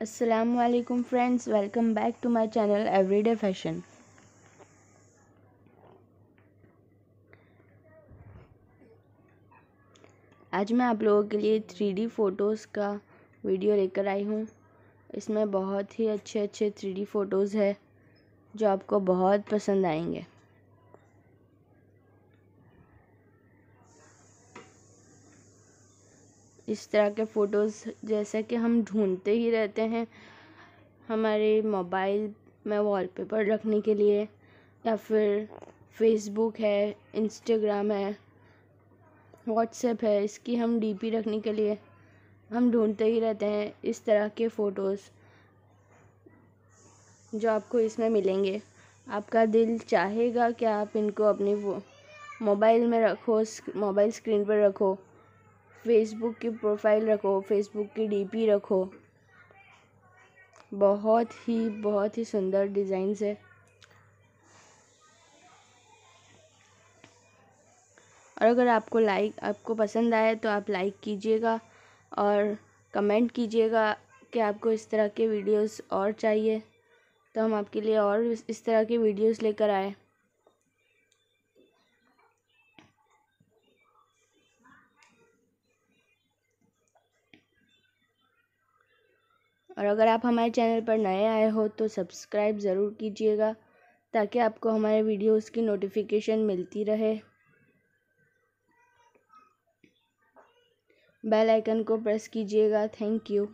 Assalamualaikum, alaikum friends welcome back to my channel everyday fashion. आज मैं आप लोगों के लिए थ्री डी फ़ोटोज़ का वीडियो लेकर आई हूँ। इसमें बहुत ही अच्छे अच्छे थ्री डी फ़ोटोज़ है, जो आपको बहुत पसंद आएँगे। इस तरह के फ़ोटोज़ जैसे कि हम ढूंढते ही रहते हैं हमारे मोबाइल में वॉलपेपर रखने के लिए, या फिर फेसबुक है, इंस्टाग्राम है व्हाट्सएप है, इसकी हम डीपी रखने के लिए हम ढूंढते ही रहते हैं इस तरह के फ़ोटोज़ जो आपको इसमें मिलेंगे। आपका दिल चाहेगा कि आप इनको अपनी वो मोबाइल में रखो मोबाइल स्क्रीन पर रखो फेसबुक की प्रोफ़ाइल रखो फेसबुक की डीपी रखो। बहुत ही बहुत ही सुंदर डिज़ाइन है। और अगर आपको लाइक, आपको पसंद आए तो आप लाइक कीजिएगा और कमेंट कीजिएगा कि आपको इस तरह के वीडियोस और चाहिए। तो हम आपके लिए और इस तरह के वीडियोस लेकर आए। और अगर आप हमारे चैनल पर नए आए हो तो सब्सक्राइब ज़रूर कीजिएगा ताकि आपको हमारे वीडियोस की नोटिफिकेशन मिलती रहे। बेल आइकन को प्रेस कीजिएगा। Thank you.